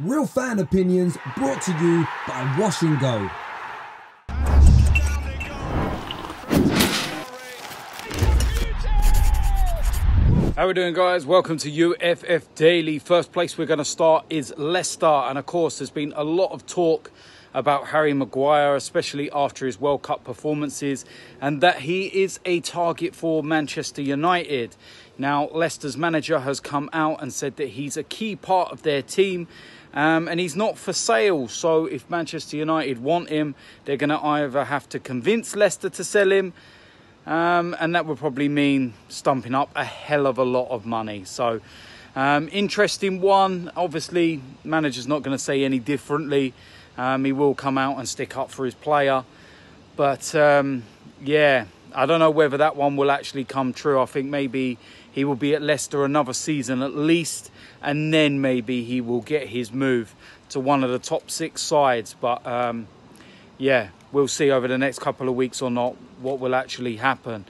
Real fan opinions brought to you by Wash and Go. How we doing guys? Welcome to UFF Daily. First place we're going to start is Leicester and of course there's been a lot of talk about Harry Maguire especially after his World Cup performances and that he is a target for Manchester United. Now Leicester's manager has come out and said that he's a key part of their team um, and he's not for sale. So if Manchester United want him, they're going to either have to convince Leicester to sell him um, and that would probably mean stumping up a hell of a lot of money. So, um, interesting one. Obviously, manager's not going to say any differently. Um, he will come out and stick up for his player, but um, yeah, I don't know whether that one will actually come true. I think maybe he will be at Leicester another season at least, and then maybe he will get his move to one of the top six sides. But um, yeah, we'll see over the next couple of weeks or not what will actually happen.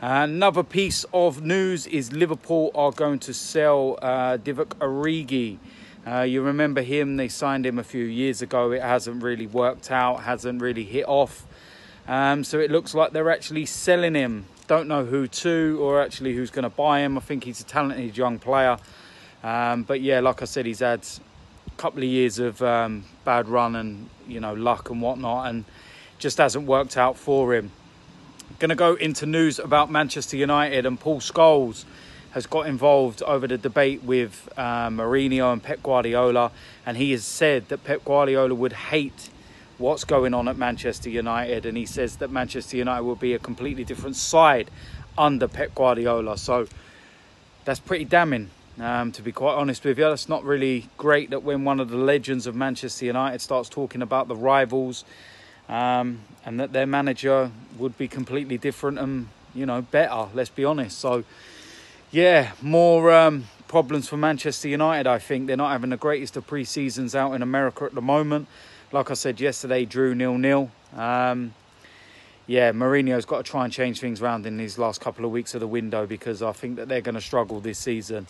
another piece of news is Liverpool are going to sell uh, Divock Origi. Uh, you remember him, they signed him a few years ago. It hasn't really worked out, hasn't really hit off. Um, so it looks like they're actually selling him. Don't know who to or actually who's going to buy him. I think he's a talented young player. Um, but yeah, like I said, he's had a couple of years of um, bad run and, you know, luck and whatnot. And just hasn't worked out for him. Going to go into news about Manchester United and Paul Scholes has got involved over the debate with uh, Mourinho and Pep Guardiola, and he has said that Pep Guardiola would hate what's going on at Manchester United, and he says that Manchester United will be a completely different side under Pep Guardiola. So that's pretty damning. Um, to be quite honest with you, it's not really great that when one of the legends of Manchester United starts talking about the rivals um, and that their manager would be completely different and you know better. Let's be honest. So yeah, more um, problems for Manchester United. I think they're not having the greatest of pre seasons out in America at the moment. Like I said yesterday, drew nil nil. Um, yeah, Mourinho's got to try and change things around in these last couple of weeks of the window because I think that they're going to struggle this season.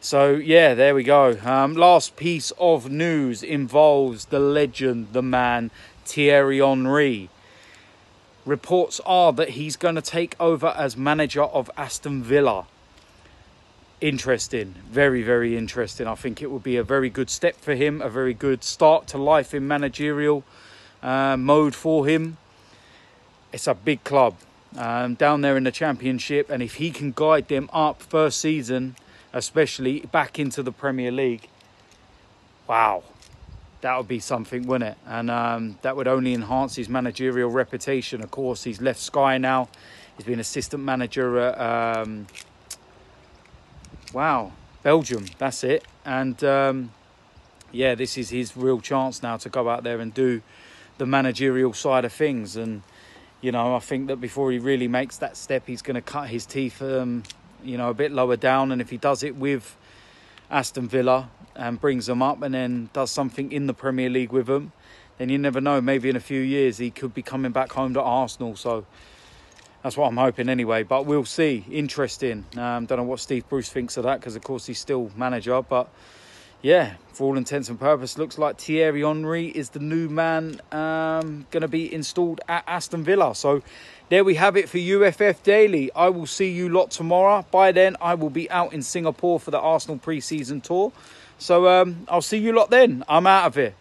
So yeah, there we go. Um, last piece of news involves the legend, the man, Thierry Henry. Reports are that he's going to take over as manager of Aston Villa. Interesting, very, very interesting. I think it would be a very good step for him, a very good start to life in managerial uh, mode for him. It's a big club um, down there in the Championship, and if he can guide them up first season, especially back into the Premier League, wow, that would be something, wouldn't it? And um, that would only enhance his managerial reputation. Of course, he's left Sky now. He's been assistant manager at, um, wow, Belgium. That's it. And um, yeah, this is his real chance now to go out there and do the managerial side of things. And, you know, I think that before he really makes that step, he's going to cut his teeth, um, you know, a bit lower down. And if he does it with Aston Villa, and brings them up and then does something in the Premier League with them, then you never know. Maybe in a few years he could be coming back home to Arsenal. So that's what I'm hoping anyway. But we'll see. Interesting. Um, don't know what Steve Bruce thinks of that because, of course, he's still manager. But yeah, for all intents and purposes, looks like Thierry Henry is the new man um, going to be installed at Aston Villa. So there we have it for UFF Daily. I will see you lot tomorrow. By then, I will be out in Singapore for the Arsenal pre season tour. So um, I'll see you lot then. I'm out of here.